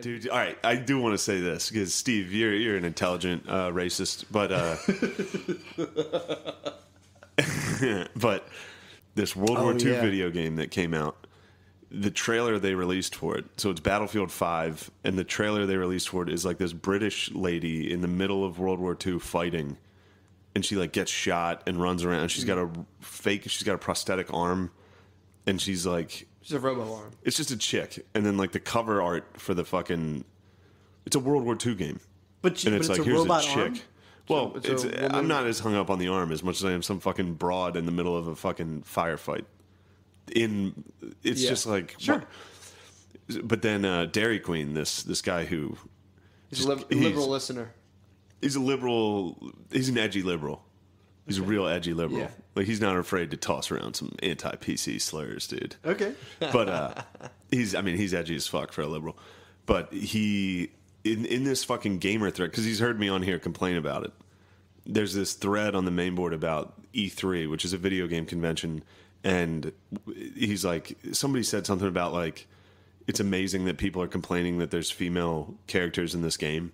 Dude, all right. I do want to say this because Steve, you're you're an intelligent uh, racist, but uh, but this World War Oh, II yeah. video game that came out, the trailer they released for it. So it's Battlefield Five, and the trailer they released for it is like this British lady in the middle of World War II fighting, and she like gets shot and runs around. She's got a fake. She's got a prosthetic arm, and she's like It's a robo arm. it's just a chick, and then like the cover art for the fucking. It's a World War II game, But, she, and but it's it's, like a here's robot a chick. arm. Well, it's it's, woman- I'm not as hung up on the arm as much as I am some fucking broad in the middle of a fucking firefight. In it's Yeah. just like Sure. what- But then uh, Dairy Queen, this this guy who He's a lib- he's- liberal listener. he's a liberal, he's an edgy liberal. He's a real edgy liberal. Yeah. Like he's not afraid to toss around some anti PC slurs, dude. Okay. but uh, he's I mean he's edgy as fuck for a liberal. But he in in this fucking gamer thread because he's heard me on here complain about it. There's this thread on the main board about E3, which is a video game convention, and he's like somebody said something about like it's amazing that people are complaining that there's female characters in this game.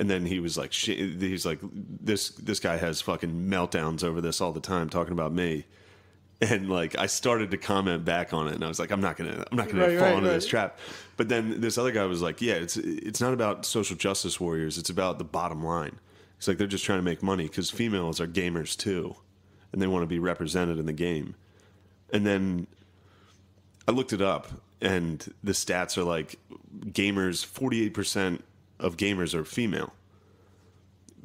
And then he was like, sh- he's like, this this guy has fucking meltdowns over this all the time, talking about me and like I started to comment back on it, and I was like, I'm not gonna, I'm not gonna Right, fall right, into this trap. But then this other guy was like, Yeah, it's it's not about social justice warriors. It's about the bottom line. It's like they're just trying to make money because females are gamers too, and they want to be represented in the game. And then I looked it up, and the stats are like gamers, 48% of gamers are female.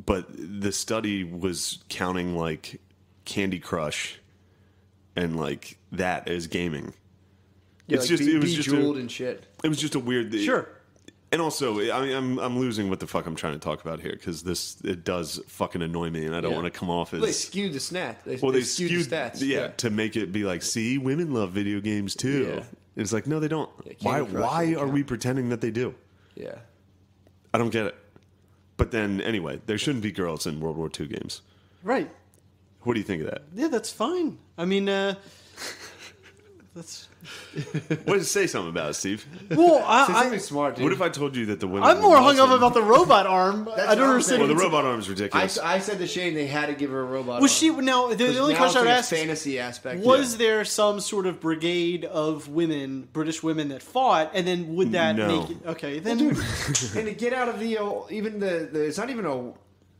But the study was counting like Candy Crush and like that as gaming. Yeah, It's like just- be, it was just a- and shit. It was just a weird. Sure. And also, I mean, I'm I'm losing what the fuck I'm trying to talk about here because this it does fucking annoy me, and I don't Yeah. want to come off as They skewed the snap. They, well, they, they skewed, skewed the stats. yeah, to make it be like, see, women love video games too. Yeah. It's like, no, they don't. Why? Why are we pretending that they do? yeah. I don't get it. But then, anyway, there shouldn't be girls in World War II games. Right. What do you think of that? Yeah, that's fine. I mean, uh, that's What say something about it, Steve? Say well. I, something I, smart, dude. What if I told you that the women? I'm more hung up about the robot arm. That's I what don't I'm understand. Well, the robot arm is I, ridiculous. I said to Shane they had to give her a robot. Was arm. she now? The, the only Now question it's I'd like a ask fantasy aspect. was yeah. there some sort of brigade of women, British women that fought, and then would that No. make it okay? Then and to get out of the uh, even the, the it's not even a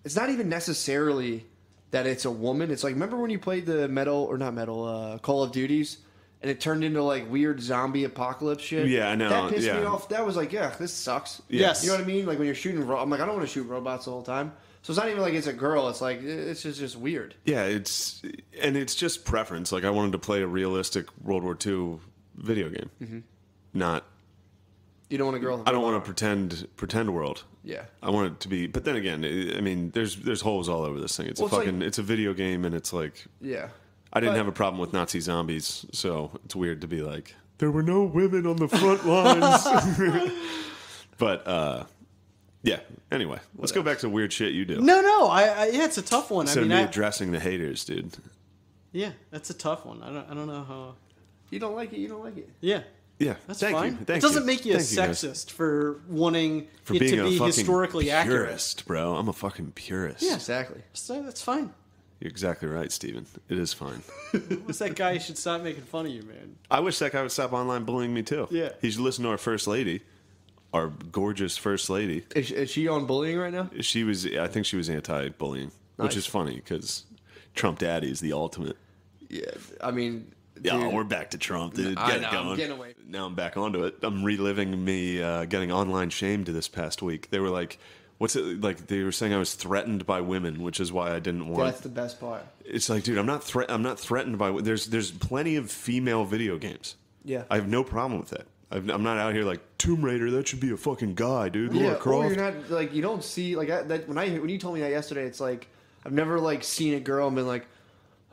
it's not even necessarily that it's a woman. It's like remember when you played the metal or not metal uh, Call of Duties and it turned into like weird zombie apocalypse shit. Yeah, I know, That pissed me off. That was like, yeah, this sucks. Yes. you know what I mean. Like when you're shooting, ro- I'm like, I don't want to shoot robots the whole time. So it's not even like it's a girl. It's like it's just just weird. yeah, it's and it's just preference. Like I wanted to play a realistic World War II video game, Mm-hmm. not. You don't want a girl. I don't want to pretend pretend world. Yeah. I want it to be, but then again, I I mean, there's there's holes all over this thing. It's Well, a it's like- fucking, it's a video game, and it's like Yeah. I didn't But- have a problem with Nazi zombies, so it's weird to be like there were no women on the front lines. but uh, yeah. Anyway, let's go back to weird shit you do. no, no. I, I yeah, it's a tough one. Instead I mean, of me I, addressing the haters, dude. yeah, that's a tough one. I don't, I don't know how. You don't like it. You don't like it. Yeah, Yeah, that's thank fine. you. Thank it doesn't you. make you a Thank guys. sexist for wanting for it being to a be fucking historically accurate. purist, bro. I'm a fucking purist. Yeah. Exactly. So that's fine. You're exactly right, Steven. It is fine. What's that guy? should stop making fun of you, man. I wish that guy would stop online bullying me too. Yeah. He should listen to our first lady, our gorgeous first lady. Is, is she on bullying right now? She was, I think she was anti-bullying, which Nice. is funny because Trump Daddy is the ultimate. Yeah. I mean. Yeah, dude, we're back to Trump, dude. I Get know, it I'm going. getting away. Now I'm back onto it. I'm reliving me uh, getting online shamed this past week. They were like, "What's it like?" They were saying I was threatened by women, which is why I didn't want. That's the best part. It's like, dude, I'm not thre- I'm not threatened by. There's there's plenty of female video games. Yeah. I have no problem with that. I've, I'm not out here like Tomb Raider. That should be a fucking guy, dude. Yeah, or Croft. you're not like you don't see like I, that when I when you told me that yesterday, it's like I've never like seen a girl and been like,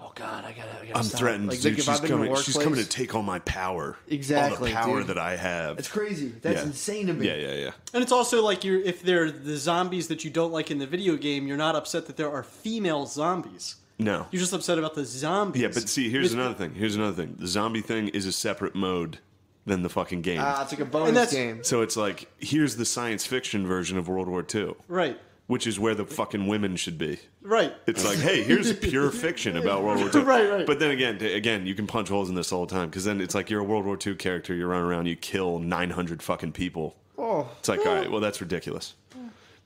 oh god, I gotta, I gotta I'm stop. threatened, Like, dude. like she's I've been in coming. She's coming to take all my power. Exactly, all the power dude. that I have. It's crazy. That's Yeah. insane to me. yeah, yeah, yeah. And it's also like you're if they're the zombies that you don't like in the video game, you're not upset that there are female zombies. No. You're just upset about the zombies. Yeah, but see, here's It's- another thing. Here's another thing. The zombie thing is a separate mode than the fucking game. Ah, it's like a bonus game. so it's like here's the science fiction version of World War II, Right. Which is where the fucking women should be. Right. It's like, hey, here's pure fiction about World War II. Right, right. But then again, again, you can punch holes in this all the time because then it's like you're a World War II character. You run around, you kill 900 fucking people. Oh, It's like, all right, well, that's ridiculous.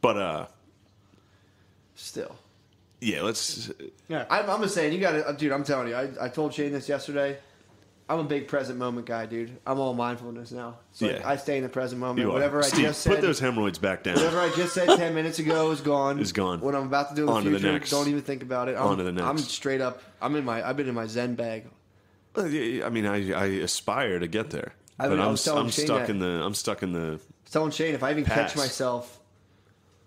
But uh, still. yeah, let's. Yeah. I'm, I'm just saying, you got to, dude. I'm telling you, I, I told Shane this yesterday. I'm a big present moment guy, dude. I'm all mindfulness now. So like, I stay in the present moment. You are. whatever I Steve, just said, put those hemorrhoids back down. whatever I just said ten minutes ago is gone. Is gone. What I'm about to do in the On the future, next. don't even think about it. I'm, On to the next. I'm straight up. I'm in my. I've been in my Zen bag. I mean, I, I aspire to get there, I but mean, I I'm, I'm stuck that. in the I'm stuck in the telling Shane if I even catch myself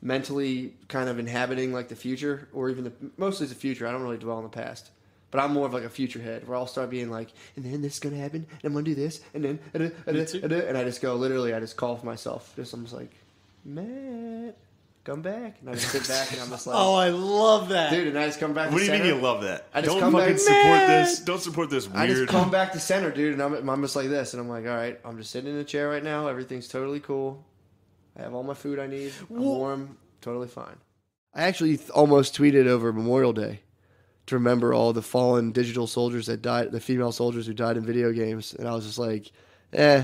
mentally kind of inhabiting like the future or even the mostly the future. I don't really dwell in the past. But I'm more of like a future head where I'll start being like, and then this is gonna happen, and I'm gonna do this, and then and, then- and, then- and, I just go literally, I just call for myself. Just I'm just like, Matt, come back, and I just sit back and I'm just like, Oh, I love that. dude, and I just come back. What to do you mean you love that? I just Don't come fucking back- support Man. this. Don't support this weird. I just come back to center, dude, and I'm, I'm just like this, and I'm like, all right, I'm just sitting in a chair right now. Everything's totally cool. I have all my food I need. I'm warm, totally fine. I actually th- almost tweeted over Memorial Day to remember all the fallen digital soldiers that died, the female soldiers who died in video games, and I was just like, eh,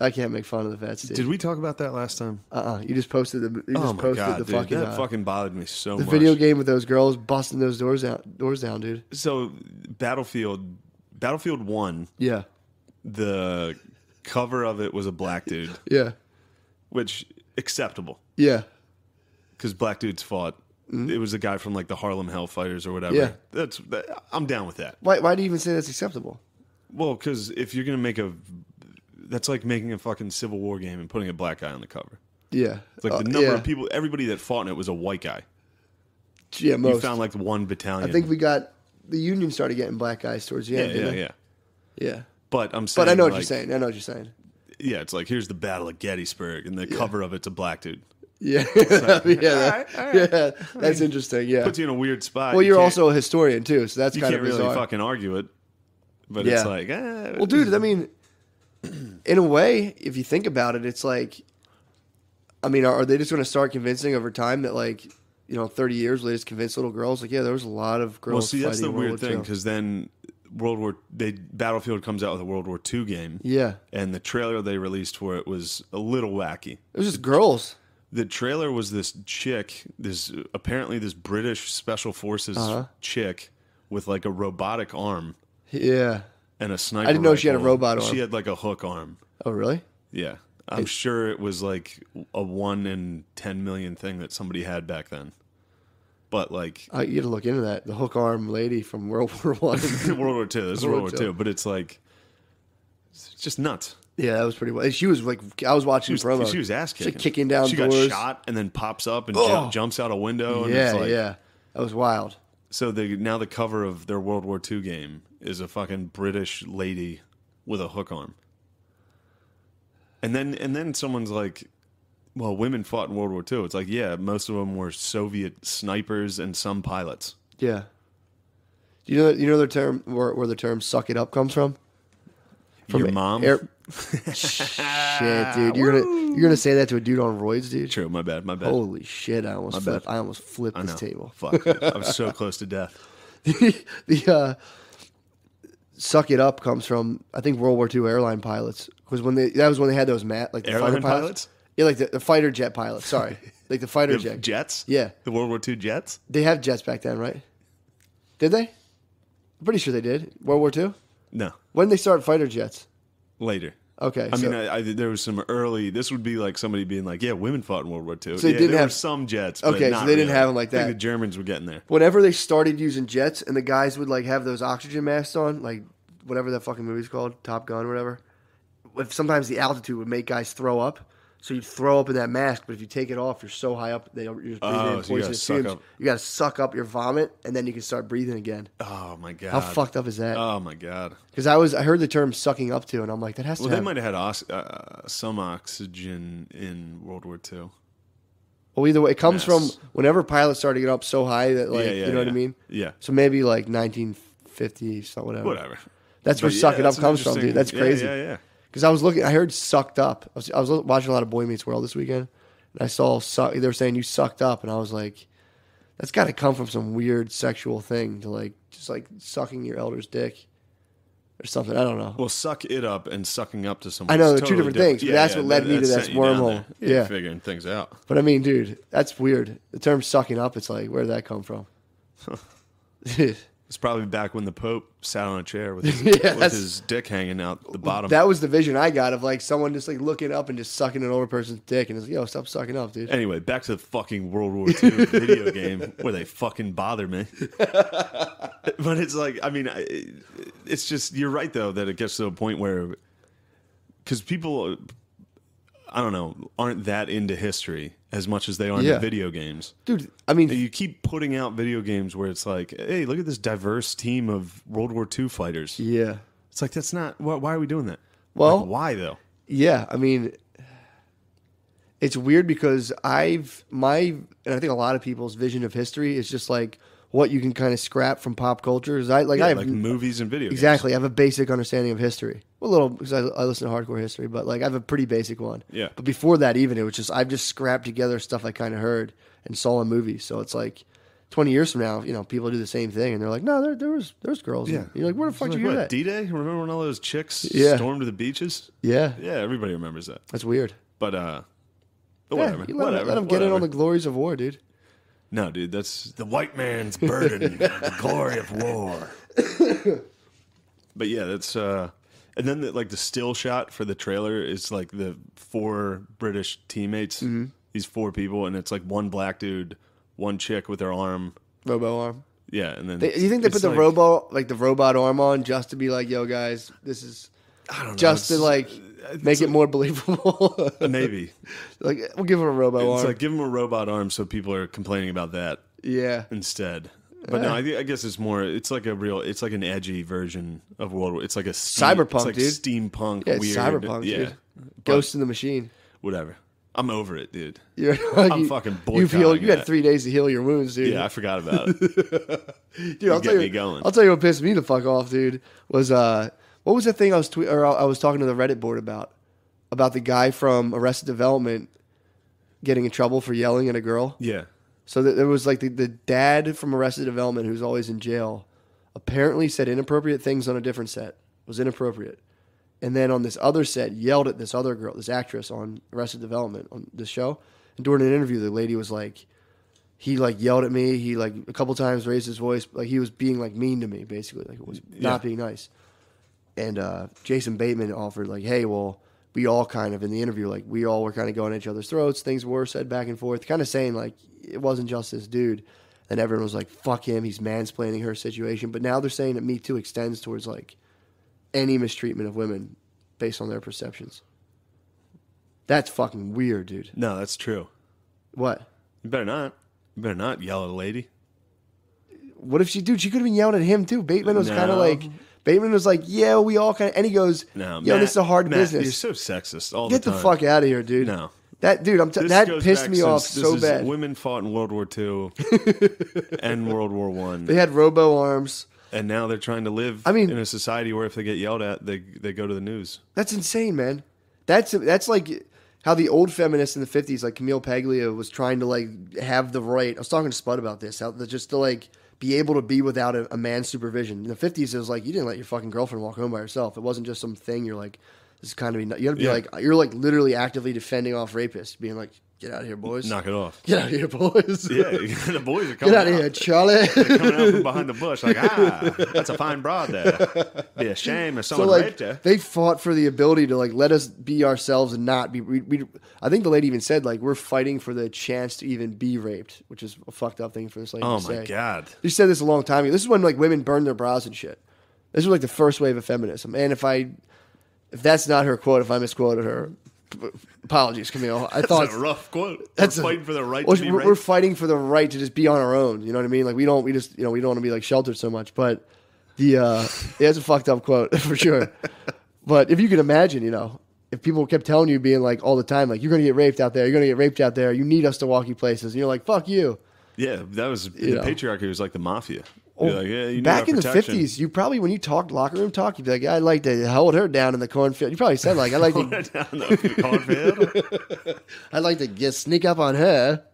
I can't make fun of the vets, dude. Did we talk about that last time? uh-uh. You just posted the, you just oh my posted god, the dude, fucking, that uh, fucking bothered me so the much. video game with those girls busting those doors out, doors down, dude. So Battlefield, Battlefield One, Yeah, the cover of it was a black dude, yeah, which acceptable yeah. because black dudes fought. It was a guy from like the Harlem Hellfighters or whatever. Mm-hmm. Yeah. that's that, I'm down with that. Why, why do you even say that's acceptable? Well, because if you're gonna make a, that's like making a fucking Civil War game and putting a black guy on the cover. Yeah, It's like Uh, the number yeah. of people, everybody that fought in it was a white guy. Yeah, most. You found like one battalion. I think we got the union started getting black guys towards the end. yeah, didn't yeah. yeah. But I'm saying, But I know what like, you're saying. I know what you're saying. Yeah, it's like here's the Battle of Gettysburg, and the cover of it's a black dude. Yeah, yeah, that- yeah. That's interesting. Yeah. Puts you in a weird spot. Well, You you're can't- also a historian too, so that's you kind can't of really bizarre. fucking argue it. But it's like, eh, Well, dude, I mean, in a way, if you think about it, it's like, I mean, are, are they just going to start convincing over time that, like, you know, 30 years, they just convince little girls, like, yeah, there was a lot of girls well, see, that's the in World weird thing because then World War they Battlefield comes out with a World War II game, Yeah. and the trailer they released for it was a little wacky. It was just girls. The trailer was this chick, this apparently this British special forces Uh-huh. chick with like a robotic arm Yeah. and a sniper. I didn't know she had a robot arm. She had like a hook arm. Oh, really? Yeah. I'm sure it was like a one in 10 million thing that somebody had back then. But like I, you got to look into that. The hook arm lady from World War One. World War II, this is World World War. II, but it's like, it's just nuts. Yeah, that was pretty. Well. She was like, I was watching She was, promo. she was ass She's, kicking. like, kicking down She doors. got shot and then pops up and Oh. ju- jumps out a window. And Yeah, it's like, yeah, that was wild. So the now the cover of their World War II game is a fucking British lady with a hook arm. And then and then someone's like, "Well, women fought in World War II." It's like, yeah, most of them were Soviet snipers and some pilots. Yeah. Do you know? You know the term where, where the term "suck it up" comes from? Your mom. Air- shit, dude. You're gonna you're gonna say that to a dude on roids, dude. True, my bad, my bad. Holy shit! I almost flipped. I almost flipped I this know. table. Fuck, I was so close to death. the uh, "suck it up" comes from I think World War II airline pilots because when they that was when they had those mat like the Airline fighter pilots. pilots? Yeah, like the, the fighter jet pilots. Sorry, like the fighter The jet. jets. Yeah. the World War II jets. They have jets back then, right? Did they? I'm pretty sure they did. World War II. No, When did they start fighter jets? later. Okay, I so- mean, I, I, there was some early. This would be like somebody being like, "Yeah, women fought in World War II." So they yeah, didn't there have- some jets. But Okay, so not they didn't really. have them like I think that. the Germans were getting there. whenever they started using jets and the guys would like have those oxygen masks on, like whatever that fucking movie's called, Top Gun or whatever. If sometimes the altitude would make guys throw up, so you'd throw up in that mask. But if you take it off, you're so high up, they you're breathing Oh, in so gotta poisonous suck fumes. up. You got to suck up your vomit, and then you can start breathing again. Oh my god! How fucked up is that? Oh my god! Because I was I heard the term sucking up to, and I'm like, that has Well, to. Well, they might have had os- uh, some oxygen in World War II. well, either way, it comes from whenever pilots started getting up so high that like yeah, yeah, you know what I mean. Yeah, So maybe like 1950, so whatever. whatever. That's where But yeah, suck it up comes from, dude. That's yeah, crazy. Yeah, yeah. Because I was looking. I heard sucked up. I was, I was watching a lot of Boy Meets World this weekend, and I saw suck. They were saying you sucked up, and I was like, that's got to come from some weird sexual thing to like just like sucking your elder's dick or something. I don't know. Well, suck it up and sucking up to someone. I know, they're two totally different things, but that's what led me to that that wormhole. Yeah, Yeah. figuring things out. But I mean, dude, that's weird. The term "sucking up." It's like, where did that come from? It's probably back when the Pope sat on a chair with his, Yeah, with his dick hanging out the bottom. that was the vision I got of like someone just like looking up and just sucking an older person's dick, and it's like, yo, stop sucking up, dude. Anyway, back to the fucking World War II video game where they fucking bother me. but it's like, I mean, it's just, you're right though, that it gets to a point where, because people, I don't know, aren't that into history as much as they are in Yeah. video games. Dude, I mean, You keep putting out video games where it's like, hey, look at this diverse team of World War II fighters. yeah. It's like, that's not, why, why are we doing that? Well- Like, why though? Yeah, I mean, it's weird because I've my and I think a lot of people's vision of history is just like what you can kind of scrap from pop culture. Is I like Yeah, I have like movies and video games. exactly. I have a basic understanding of history. A little because I, I listen to hardcore history, but like I have a pretty basic one. Yeah. But before that, even it was just I've just scrapped together stuff I kind of heard and saw in movies. So it's like. Twenty years from now, you know, people do the same thing, and they're like, "No, there, there was, there's girls." Yeah. you're like, "Where the fuck did you hear what, that?" D-Day? Remember when all those chicks Yeah. stormed the beaches? yeah, Yeah, everybody remembers that. that's weird. But uh, but Yeah, whatever. you let, whatever. Let them get in on the glories of war, dude. No, dude, that's the white man's burden, the glory of war. but yeah, that's uh, and then the, like the still shot for the trailer is like the four British teammates, Mm-hmm. these four people, and it's like one black dude, one chick with her arm. Robo arm. Yeah, and then do you think they put the like- robo like the robot arm on just to be like, "Yo, guys, this is I don't know, just to like make it more believable"? maybe like, we'll give him a robo it's arm. like give him a robot arm so people are complaining about that. yeah, instead. But no, I, thi- I guess it's more. It's like a real. It's like an edgy version of World War. It's like a steam, Cyberpunk, it's like dude. Steampunk. yeah, it's weird. cyberpunk, yeah, dude. But Ghost in the Machine. Whatever. I'm over it, dude. You're like, I'm you, fucking You've healed. boycotting You had that. three days to heal your wounds, dude. Yeah, I forgot about it. dude. I'll get tell me you. going. I'll tell you what pissed me the fuck off, dude. Was uh, what was the thing I was tweet or I was talking to the Reddit board about about the guy from Arrested Development getting in trouble for yelling at a girl. yeah, So th- there was like the, the dad from Arrested Development who's always in jail apparently said inappropriate things on a different set. Was inappropriate. And then on this other set yelled at this other girl, this actress on Arrested Development on this show. And during an interview the lady was like he like yelled at me, he like a couple times raised his voice, like he was being like mean to me basically, like it was not Yeah. being nice. And uh, Jason Bateman offered like, "Hey, well, we all kind of in the interview, like we all were kind of going at each other's throats. Things were said back and forth, kind of saying like it wasn't just this dude." And everyone was like, "Fuck him, he's mansplaining her situation." But now they're saying that Me Too extends towards like any mistreatment of women based on their perceptions. That's fucking weird, dude. no, that's true. What? You better not. You better not yell at a lady. What if she, dude? She could have been yelling at him too. Bateman was kind of like, Bateman was like, "Yeah, we all kind of," and he goes, No, yo, Matt- this is a hard Matt, business." You're so sexist all Get the the fuck out of here, dude. No. That dude, I'm t- that pissed me off this so is- bad. Women fought in World War II and World War One, They had robo arms. and now they're trying to live. I mean- in a society where if they get yelled at, they they go to the news. That's insane, man. That's that's like how the old feminists in the '50s, like Camille Paglia, was trying to like have the right. I was talking to Spud about this. How the, just to like be able to be without a, a man's supervision. In the '50s, it was like you didn't let your fucking girlfriend walk home by herself. It wasn't just some thing. You're like, this is kind of. You gotta be Yeah. like, you're like literally actively defending off rapists, being like, get out of here, boys. Knock it off. Get out of here, boys. Yeah, the boys are coming Get out of here, Charlie. They're coming out from behind the bush, like ah, that's a fine broad there. Be a shame if So someone like raped her. they fought for the ability to like let us be ourselves and not be. We, we, I think the lady even said like we're fighting for the chance to even be raped, which is a fucked up thing for this lady Oh to my say. god. She said this a long time ago. This is when like women burned their brows and shit. This was like the first wave of feminism. And if I, if that's not her quote, if I misquoted her, apologies, Camille. I thought That's a rough quote. that's We're a- fighting for the right well, to be we're, raped. we're fighting for the right to just be on our own. You know what I mean? Like we don't, we just, you know, we don't want to be like sheltered so much. But the, uh, yeah, it's a fucked up quote for sure. but if you could imagine, you know, if people kept telling you, being like all the time, like you're gonna get raped out there, you're gonna get raped out there, you need us to walk you places, and you're like, fuck you. yeah, that was You the know. patriarchy was like the mafia. Oh, You're like, yeah, you back in the fifties, you probably when you talked locker room talk, you'd be like, yeah, "I like to hold her down in the cornfield." You probably said like, "I like to, down the cornfield. I like to get sneak up on her."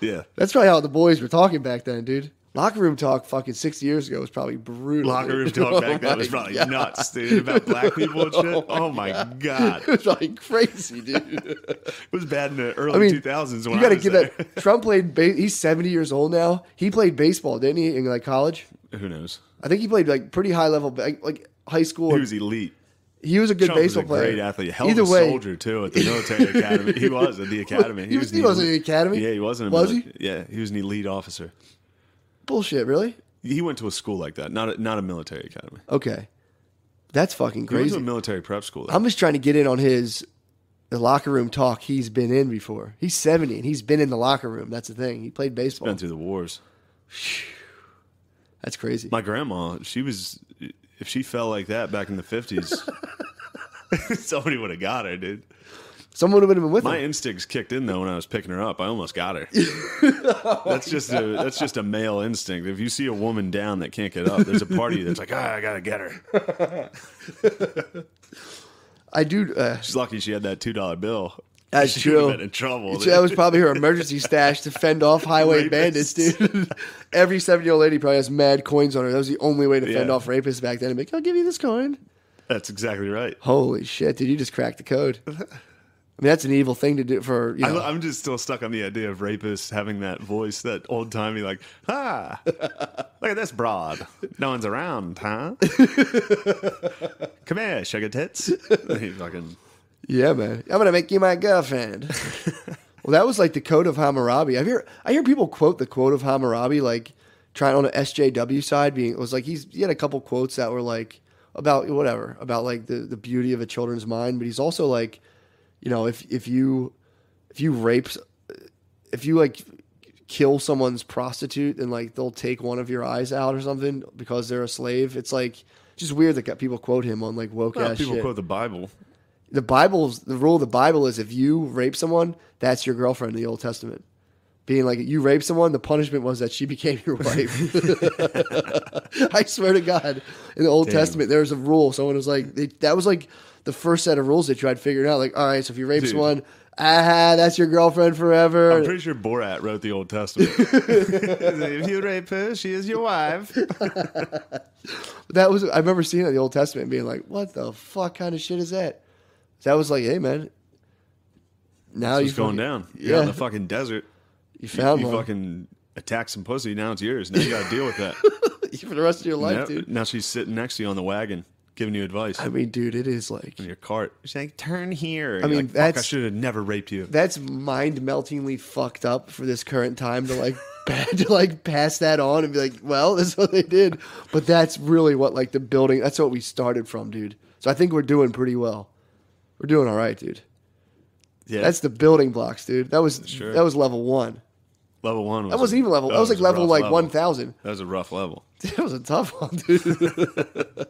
yeah. That's probably how the boys were talking back then, dude. Locker room talk, fucking sixty years ago, was probably brutal. Locker room talk back Oh then was my probably God. nuts, dude, about black people and shit. Oh, oh my god, It was like crazy, dude. it was bad in the early I mean, two thousands. you got to give that. Trump played. Ba- he's seventy years old now. He played baseball, didn't he, in like college? Who knows? I think he played like pretty high level, like, like high school. He was elite. He was a good Trump was baseball a player. great athlete. Hell Either of a way, soldier too at the military academy. He was at the academy. He was- he was in the academy? Yeah, he wasn't. A Was he? Yeah, he was an elite officer. Bullshit. Really? He went to a school like that, not a, not a military academy. Okay, that's fucking He went to crazy. a military prep school. though. I'm just trying to get in on his the locker room talk he's been in before. He's 70 and he's been in the locker room. That's the thing. He played baseball. Been through the wars. That's crazy. My grandma, she was, if she fell like that back in the fifties, somebody would have got her, dude. Someone would have been with My him. instincts kicked in though when I was picking her up. I almost got her. that's just a that's just a male instinct. If you see a woman down that can't get up, there's a party that's like, ah, I gotta get her. I do. Uh, She's lucky she had that two dollar bill. That's she true. Been in trouble. dude. that was probably her emergency stash to fend off highway Rapists. bandits, dude. Every 70 year old lady probably has mad coins on her. That was the only way to fend Yeah. off rapists back then. And like, I'll give you this coin. That's exactly right. Holy shit, dude! You just cracked the code. I mean, that's an evil thing to do for you know. I, I'm just still stuck on the idea of rapists having that voice, that old timey, like, ah, look at this broad. No one's around, huh? Come here, sugar tits. He fucking, Yeah, man. I'm gonna make you my girlfriend. well, that was like the code of Hammurabi. I hear I hear people quote the quote of Hammurabi like trying on the SJW side being it was like he's he had a couple quotes that were like about whatever about like the the beauty of a children's mind, but he's also like, you know, if if you if you rape if you like kill someone's prostitute and like they'll take one of your eyes out or something because they're a slave. It's like just weird that people quote him on like woke well, ass people shit quote the Bible. the Bible's the rule of the Bible is if you rape someone, that's your girlfriend in the Old Testament. Being like you rape someone, the punishment was that she became your wife. I swear to God, in the Old Damn. Testament, there was a rule. Someone was like, they, that was like the first set of rules they tried figuring out. Like, all right, so if you rape Dude. someone, ah, that's your girlfriend forever. I'm pretty sure Borat wrote the Old Testament. if you rape her, she is your wife. that was I remember seeing it in the Old Testament and being like, what the fuck kind of shit is that? That was like, hey man, now It's you going down. You're out in Yeah, the fucking desert. you found you one fucking attacked some pussy. Now it's yours. Now you got to deal with that. for the rest of your life, Now- dude. now she's sitting next to you on the wagon, giving you advice I mean, dude, it is like in your cart. She's like, "Turn here." I mean, like, Fuck, I should have never raped you. that's mind meltingly fucked up for this current time to like to like pass that on and be like, well, this is what they did. But that's really what like the building. That's what we started from, dude. So I think we're doing pretty well. We're doing all right, dude. Yeah, That's the building blocks, dude. That was Sure. that was level one. level one. Was That wasn't even level. That, was like level like level. one thousand. That was a rough level. That was a tough one, dude.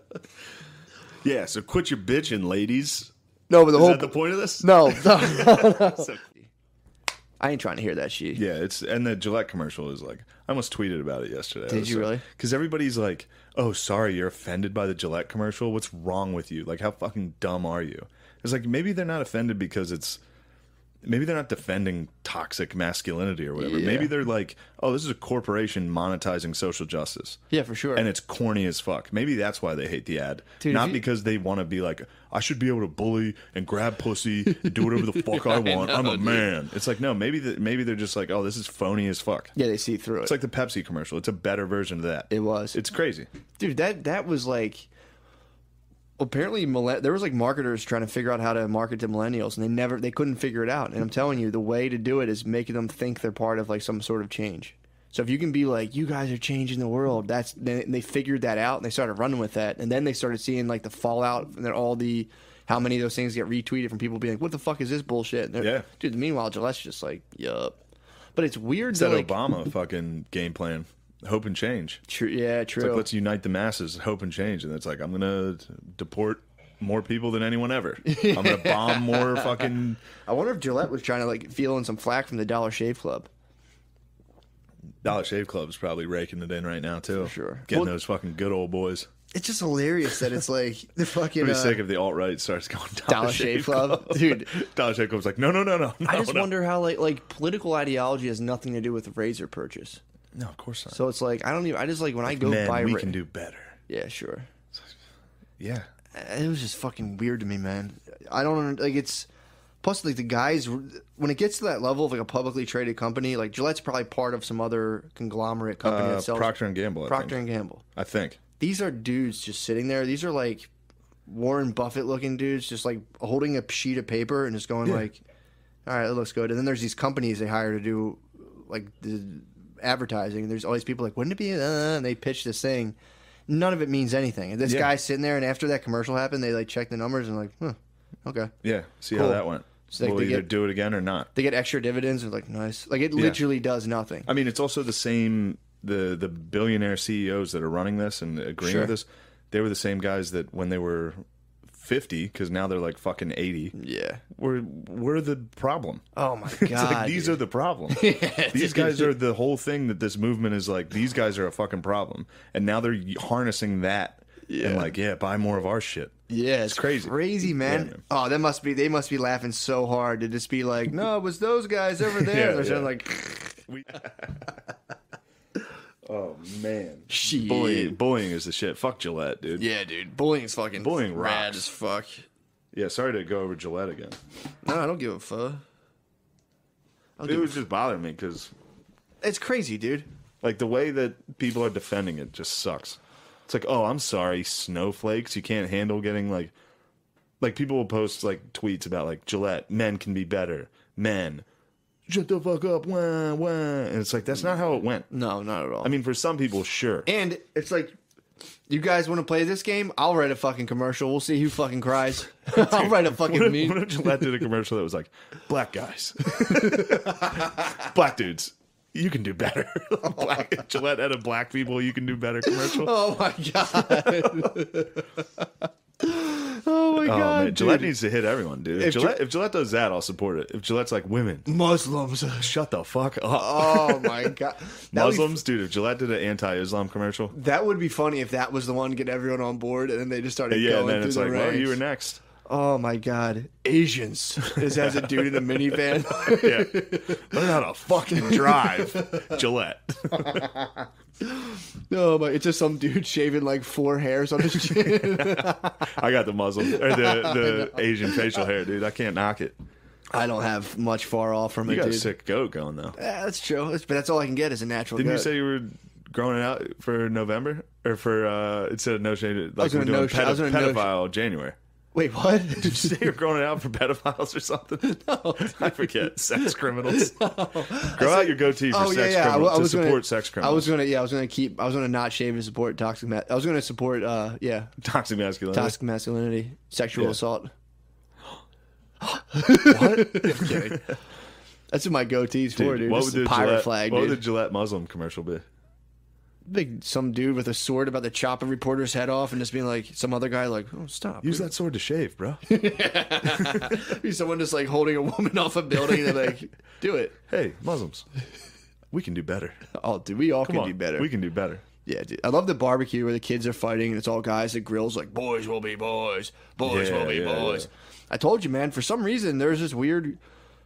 Yeah, so quit your bitching, ladies. no, but the Is whole that the point of this? no, no. So- I ain't trying to hear that shit. yeah, it's and the Gillette commercial is like I almost tweeted about it yesterday. Did you really? Because everybody's like, "Oh, sorry, you're offended by the Gillette commercial. What's wrong with you? Like, how fucking dumb are you?" It's like maybe they're not offended because it's maybe they're not defending toxic masculinity or whatever. Yeah. Maybe they're like, "Oh, this is a corporation monetizing social justice." Yeah, for sure. and it's corny as fuck. Maybe that's why they hate the ad. Dude, Not you- because they want to be like, I should be able to bully and grab pussy and do whatever the fuck I want. I'm a man. It's like no, maybe that maybe they're just like, oh, this is phony as fuck. yeah, they see through it. It's like the Pepsi commercial. It's a better version of that. It was. It's crazy. dude that that was like apparently there was like marketers trying to figure out how to market to millennials and they never they couldn't figure it out. And i'm telling you the way to do it is making them think they're part of like some sort of change. So if you can be like you guys are changing the world that's then they figured that out and they started running with that. And then they started seeing like the fallout and then all the how many of those things get retweeted from people being like what the fuck is this bullshit? And they're- Yeah. dude meanwhile gillette's just like yup. But it's weird It's that that like, Obama fucking game plan. Hope and change. true yeah It's true like let's unite the masses, hope and change. And it's like I'm gonna deport more people than anyone ever. I'm gonna bomb more fucking I wonder if Gillette was trying to like feeling some flack from the Dollar Shave Club. Dollar Shave Club's probably raking it in right now too. sure. getting Well- those fucking good old boys. It's just hilarious that it's like the fucking. Pretty uh, sick if the alt right starts going Dollar, Dollar Shave Club, dude. Dollar Shave Club's like, no, no, no, no. I just no. wonder how like like political ideology has nothing to do with razor purchase. No, of course not. So it's like I don't even. I just like when I go Man, buy. we ra- can do better. Yeah, sure. Yeah. It was just fucking weird to me, man. I don't like it's. Plus, like the guys, when it gets to that level of like a publicly traded company, like Gillette's probably part of some other conglomerate company Uh, that sells Procter and Gamble. I Procter think. and Gamble. I think. These are dudes just sitting there. These are like Warren Buffett looking dudes, just like holding a sheet of paper and just going like, "All right, it looks good." And then there's these companies they hire to do like the advertising. There's always people like, "Wouldn't it be?" Uh, and they pitch this thing. None of it means anything. And this Yeah. guy's sitting there, and after that commercial happened, they like check the numbers and like, "Huh, okay." Yeah. See Cool. how that went. So, we'll they either get- do it again or not. They get extra dividends. And like, nice. Like it literally does nothing. I mean, it's also the same. The the billionaire CEOs that are running this and agreeing Sure. with this, they were the same guys that when they were fifty, because now they're like fucking eighty. Yeah. We're we're the problem. Oh my god. like these dude. are the problem. these guys are the whole thing that this movement is like. These guys are a fucking problem, and now they're harnessing that Yeah. and like, yeah, buy more of our shit. Yeah, it's crazy. crazy, man. Yeah. Oh, that must be. They must be laughing so hard to just be like, "No, it was those guys over there." Yeah, They're yeah. like, We- oh man, "Shit." bullying, bullying is the shit. Fuck Gillette, dude. Yeah, dude. Bullying is fucking Bullying rad rocks. as fuck. Yeah, sorry to go over Gillette again. No, I don't give a fuck. I don't It give a was just bothering me because It's crazy, dude. like the way that people are defending it just sucks. It's like, oh, I'm sorry, snowflakes. You can't handle getting like, like people will post like tweets about like Gillette. Men can be better. Men, shut the fuck up. Wah, wah. And it's like that's not how it went. No, not at all. I mean, for some people, sure. and it's like, you guys want to play this game? I'll write a fucking commercial. We'll see who fucking cries. I'll write a fucking What if, meme. what if Gillette did a commercial that was like, black guys, black dudes, you can do better. black, Gillette had a black people, you can do better commercial. Oh my god. Oh my Oh god. man, Gillette dude. needs to hit everyone, dude. If, If Gi- Gillette, if Gillette does that, I'll support it. If Gillette's like women, Muslims. shut the fuck up. Oh my god. That would be- Muslims, dude. If Gillette did an anti-Islam commercial, That would be funny if that was the one to get everyone on board, and then they just started yeah, going and then through it's the like, well, you were next. Oh my god, Asians! This has a dude in a minivan. Yeah, learn how to fucking drive, Gillette. no, but It's just some dude shaving like four hairs on his chin. I got the Muslim or the the Asian facial hair, dude. I can't knock it. I don't have much far off from You it, got a sick goat going though. Yeah, that's true. That's- but that's all I can get is a natural. Didn't you say you were growing it out for November or for uh instead of no shade? Like was we're doing no sh- I pedi- was gonna no sh- pedophile January. Wait, what? Did you say you're growing it out for pedophiles or something? No, I forget. Sex criminals. Grow out your goatee for Oh yeah, sex yeah. I, criminals I was to support gonna, sex criminals. I was gonna, yeah, I was gonna keep. I was gonna not shave to support toxic. Ma- I was gonna support, uh, yeah, toxic masculinity. toxic masculinity, sexual Yeah. assault. what? kidding. That's what my goatee's for, dude. what This would the pirate Gillette, flag, what dude. would the Gillette Muslim commercial be? Big some dude with a sword about to chop a reporter's head off, and just being like, some other guy like, oh, stop. Use that sword to shave, bro. Be someone just like holding a woman off a building and like, do it. hey, Muslims, we can do better. Oh, dude, we all Come can on, do better. We can do better. Yeah, dude. I love the barbecue where the kids are fighting and it's all guys at grills like boys will be boys, boys Yeah, will be yeah, boys. yeah. I told you, man. For some reason, there's this weird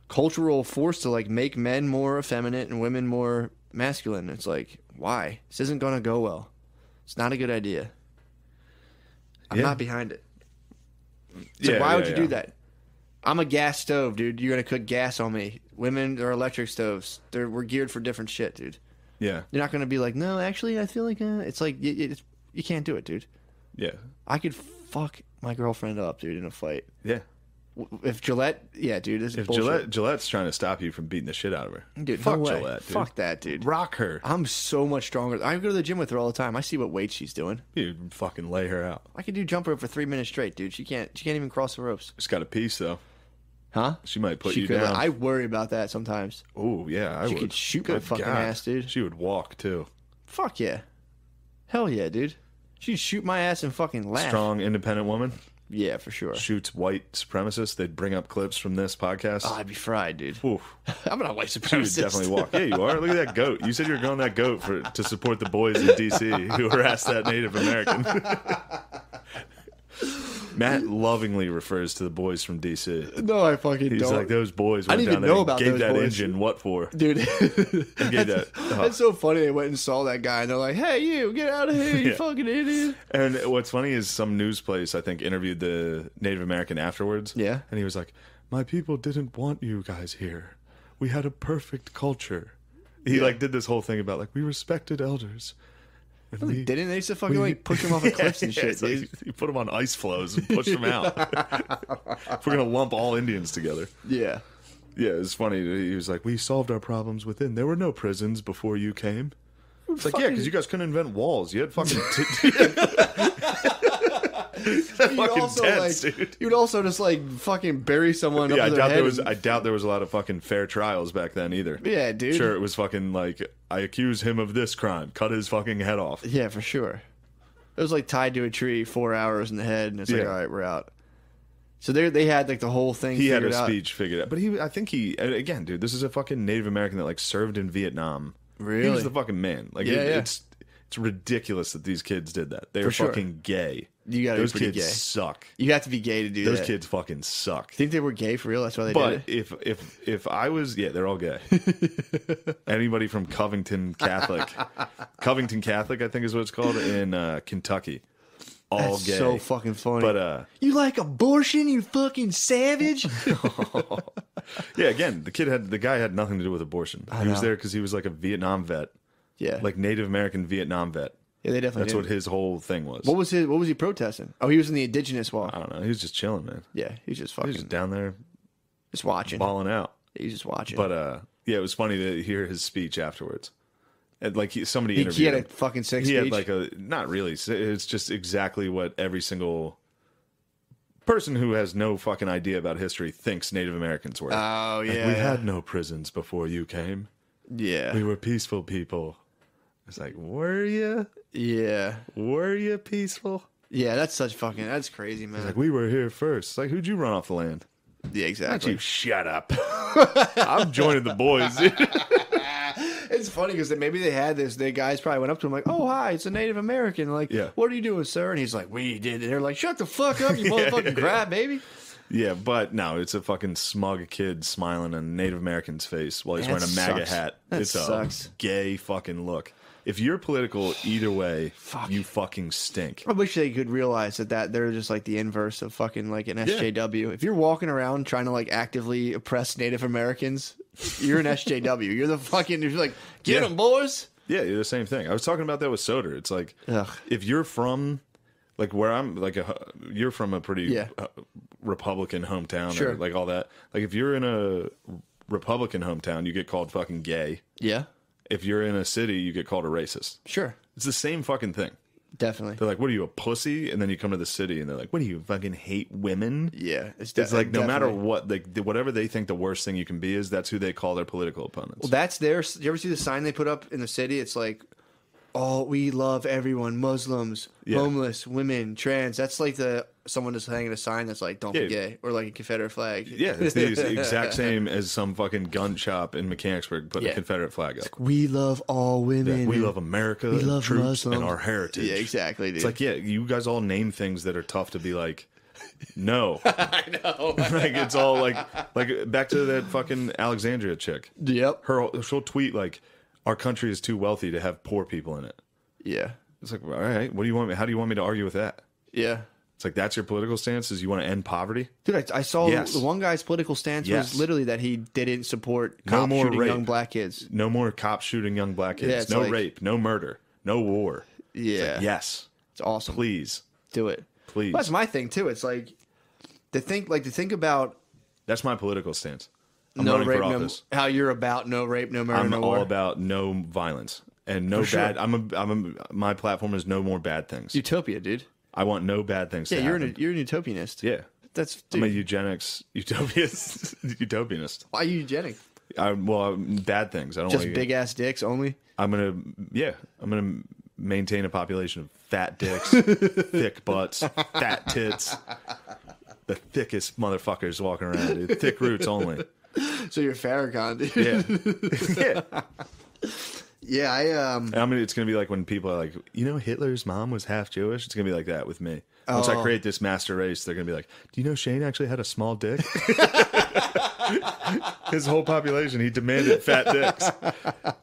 cultural force to like make men more effeminate and women more masculine. It's like, why? This isn't gonna go well. It's not a good idea. I'm Yeah. not behind it. Like, Yeah, why yeah, would you do that? I'm a gas stove, dude. You're gonna cook gas on me. Women are electric stoves. They're we're geared for different shit, dude. Yeah, You're not gonna be like, no, actually, I feel like uh, it's like y- it's, you can't do it, dude. yeah, I could fuck my girlfriend up, dude, in a fight. yeah. If Gillette, yeah, dude, this is If bullshit. Gillette, Gillette's trying to stop you from beating the shit out of her, dude, fuck no way. Gillette, dude. fuck that, dude. Rock her. I'm so much stronger. I go to the gym with her all the time. I see what weight she's doing. You fucking lay her out. I can do jump rope for three minutes straight, dude. She can't. She can't even cross the ropes. She's got a piece though. Huh? She might put she you could. down. I worry about that sometimes. Oh yeah, I She would. could shoot my fucking ass, dude. She would walk too. Fuck yeah. Hell yeah, dude. She'd shoot my ass and fucking laugh. Strong, independent woman. Yeah, for sure. shoots white supremacists, they'd bring up clips from this podcast. Oh, I'd be fried, dude. Oof. I'm not a white You would supremacist. definitely walk. Yeah, you are. Look at that goat. You said you were going that goat for to support the boys in DC who harassed that Native American. Matt lovingly refers to the boys from DC. No, I fucking He's don't. like those boys. I Went didn't down even there know and about gave those that boys. engine what for? Dude, gave that. oh. that's uh-huh. so funny. They went and saw that guy, and they're like, "Hey, you, get out of here, you Yeah. fucking idiot!" And what's funny is some news place I think interviewed the Native American afterwards. Yeah. and he was like, "My people didn't want you guys here. We had a perfect culture." He like did this whole thing about like we respected elders. And They didn't. They used to fucking we- like push him off of cliffs and Yeah, shit, it's like you put them on ice floes and push them out. if we're gonna lump all Indians together, Yeah. yeah, it's funny. He was like, "We solved our problems within. There were no prisons before you came." It's like, yeah, because you guys couldn't invent walls. You had fucking, t- You'd fucking also, tents, like, dude. You'd also just like fucking bury someone Yeah, I doubt there was. and- I doubt there was a lot of fucking fair trials back then either. yeah, dude. Sure, it was fucking like I accuse him of this crime, cut his fucking head off. Yeah, for sure. It was like tied to a tree, four hours in the head, and it's like, Yeah. all right, we're out. So they they had like the whole thing. He had a out. speech figured out, but he, I think he, again, dude, this is a fucking Native American that like served in Vietnam. Really, he was the fucking man. Like, Yeah, it- yeah. it's it's ridiculous that these kids did that. They are sure. fucking gay. You gotta be Those pretty kids gay. suck. You have to be gay to do that. Those that. kids fucking suck. Think they were gay for real? That's why they But did it. if if if I was yeah, they're all gay. Anybody from Covington Catholic, Covington Catholic, I think is what it's called in uh, Kentucky, all That's gay. so fucking funny. But uh, you like abortion? You fucking savage! yeah, again, the kid had the guy had nothing to do with abortion. he was know. there because he was like a Vietnam vet, yeah, like Native American Vietnam vet. yeah, they definitely. That's did. what his whole thing was. What was his? What was he protesting? Oh, he was in the indigenous wall. I don't know. He was just chilling, man. Yeah, he was just fucking. He was just down there just watching. balling out. He was just watching. But uh, yeah, it was funny to hear his speech afterwards. And like he, somebody he, interviewed he had a him. fucking sex he speech. had like a not really it's just exactly what every single person who has no fucking idea about history thinks native americans were oh Like, yeah, we yeah. had no prisons before you came yeah, we were peaceful people it's like were you yeah, were you peaceful yeah. That's such fucking. That's crazy, man. like we were here first It's like who'd you run off the land yeah, exactly. you shut up i'm joining the boys. It's funny because maybe they had this. The guys probably went up to him like, "Oh, hi, it's a Native American." Like, Yeah. what are you doing, sir? And he's like, "We did." And they're like, "Shut the fuck up, you motherfucking crab, baby." yeah but no it's a fucking smug kid smiling on a native american's face while he's That wearing a maga hat That it's sucks. a gay fucking look if you're political either way you fucking stink I wish they could realize that that they're just like the inverse of fucking like an SJW. If you're walking around trying to like actively oppress Native Americans, you're an SJW. You're the fucking. You're like, get Yeah. them, boys. Yeah, you're the same thing. I was talking about that with Soder. It's like Ugh. if you're from like where I'm like a you're from a pretty Yeah. uh, Republican hometown Sure. or like all that. Like if you're in a Republican hometown, you get called fucking gay. Yeah, If you're in a city, you get called a racist. sure, It's the same fucking thing. definitely. They're like, "What are you, a pussy?" And then you come to the city, and they're like, "What do you fucking hate women?" Yeah, it's, It's like no matter what, like whatever they think the worst thing you can be is, that's who they call their political opponents. Well, that's their. You ever see the sign they put up in the city? It's like, "Oh, we love everyone: Muslims, Yeah. homeless, women, trans." That's like the someone just hanging a sign that's like, "Don't Yeah. be gay," or like a Confederate flag. Yeah, it's the exact same as some fucking gun shop in Mechanicsburg putting Yeah. a Confederate flag up. We love all women. we love America, we love troops, Muslims. and our heritage. Yeah, exactly, dude. It's like, yeah, you guys all name things that are tough to be like, no. I know. like it's all like, like back to that fucking Alexandria chick. yep. Her, she'll tweet like, "Our country is too wealthy to have poor people in it." Yeah. It's like, all right, what do you want me? How do you want me to argue with that? Yeah. It's like that's your political stance is you want to end poverty. Dude, I, I saw Yes. the one guy's political stance Yes. was literally that he didn't support No cops more shooting rape. young black kids. No more cops shooting young black kids. Yeah, no like- rape. No murder. No war. It's Yeah. like, yes, It's awesome. please, Do it. please. Well, that's my thing too. It's like to think like to think about That's my political stance. I'm no rape, no, how you're about no rape, no murder, I'm no all war. about no violence and no sure. bad. I'm a, I'm a, my platform is no more bad things. Utopia, dude. I want no bad things. Yeah, to you're happen. an you're an utopianist. yeah. That's I'm a eugenics utopianist. utopianist. why eugenic? I, well, bad things. I don't Just big ass dicks only. I'm gonna yeah. I'm gonna maintain a population of fat dicks, thick butts, fat tits, the thickest motherfuckers walking around, dude. Thick roots only. So you're Farrakhan, dude. Yeah. yeah. Yeah, I um. I mean, it's gonna be like when people are like, you know, Hitler's mom was half Jewish. It's gonna be like that with me. Once I Oh. create this master race, they're gonna be like, do you know Shane actually had a small dick? his whole population, he demanded fat dicks.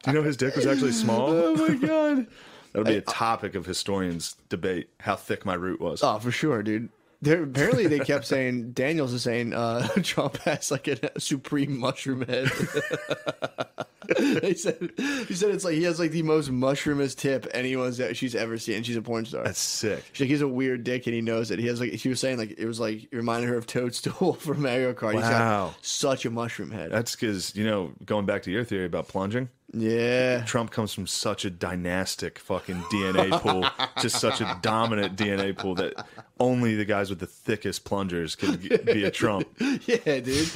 Do you know his dick was actually small? Oh my god. That'll be a topic of historians' debate. How thick my root was. Oh, for sure, dude. There, apparently, they kept saying Daniels is saying uh, Trump has like a supreme mushroom head. they said he said it's like he has like the most mushroomest tip anyone's that she's ever seen. And she's a porn star. That's sick. She's like he's a weird dick and he knows it. He has like she was saying like it was like it reminded her of Toadstool from Mario Kart. He's Wow. such a mushroom head. That's because you know, going back to your theory about plunging. Yeah. Trump comes from such a dynastic fucking DNA pool, just such a dominant DNA pool that only the guys with the thickest plungers can g- be a Trump. Yeah, dude.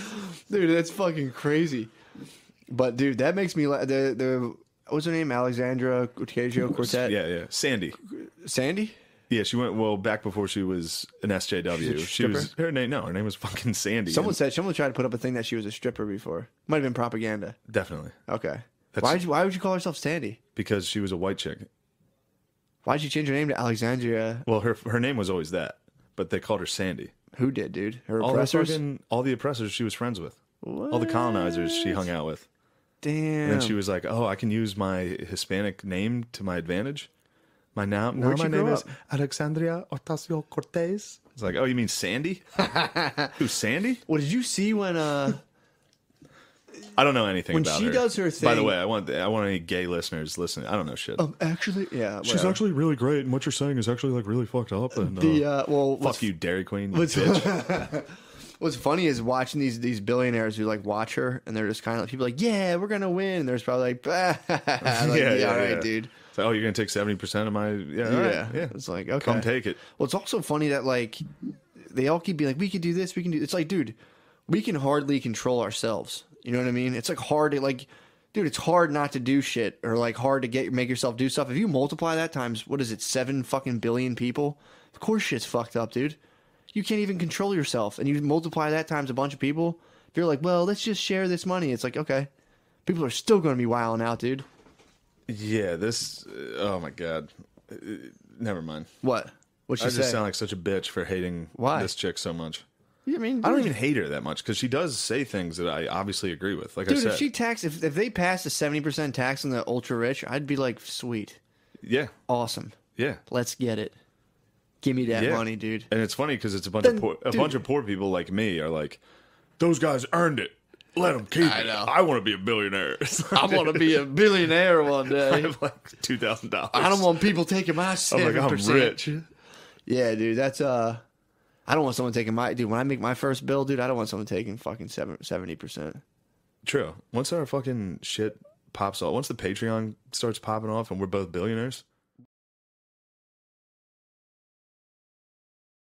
Dude, that's fucking crazy. But dude, that makes me la- the the what's her name? Alexandra Ocasio Cortez. Yeah, yeah. Sandy. Sandy. Yeah, she went well back before she was an SJW. She was her name. No, her name was fucking Sandy. Someone And- said someone tried to put up a thing that she was a stripper before. Might have been propaganda. definitely Okay. That's- Why you, why would you call herself Sandy? because she was a white chick. Why'd you change her name to Alexandria? Well, her her name was always that, but they called her Sandy. Who did, dude? Her All the oppressors. fucking, all the oppressors she was friends with, all the colonizers she hung out with. Damn. And she was like, "Oh, I can use my Hispanic name to my advantage. My now, now my name is? Alexandria Ocasio Cortez." It's like, "Oh, you mean Sandy? Who's Sandy? What did you see when uh I don't know anything When about she her. does her thing. By the way, I want I want any gay listeners listening. I don't know shit. um actually yeah She's whatever. actually really great, and what you're saying is actually like really fucked up. And the uh well what's, fuck you, Dairy Queen. You what's, bitch. what's funny is watching these these billionaires who like watch her and they're just kind of like people like yeah we're gonna win and there's probably like, like yeah, all right dude It's like, oh, you're gonna take seventy percent of my yeah, all yeah yeah. it's like okay Come take it. Well, it's also funny that like they all keep being like, we can do this, we can do. It's like, dude, we can hardly control ourselves. You know what I mean? It's like hard to like, dude, it's hard not to do shit or like hard to get make yourself do stuff. If you multiply that times what is it, seven fucking billion people? Of course, shit's fucked up, dude. You can't even control yourself, and you multiply that times a bunch of people. If you're like, well, let's just share this money, it's like, okay, people are still going to be wilding out, dude. Yeah, this. uh, oh my god. Uh, Never mind. What? What I she just sound like such a bitch for hating Why? this chick so much. I mean, I don't even hate her that much because she does say things that I obviously agree with. Like I Dude, said, if she tax if, if they passed a seventy percent tax on the ultra rich, I'd be like, sweet, yeah, awesome, yeah, let's get it. Give me that yeah. money, dude. And it's funny because it's a bunch Then, of poor, a dude- bunch of poor people like me are like, those guys earned it. Let them keep I it. know. I want to be a billionaire. I want to be a billionaire one day. I day. have like two thousand dollars. I don't want people taking my I'm seven like I'm percent. rich. Yeah, dude, that's uh, I don't want someone taking my dude. When I make my first bill, dude, I don't want someone taking fucking seventy percent. True. Once our fucking shit pops off, once the Patreon starts popping off and we're both billionaires,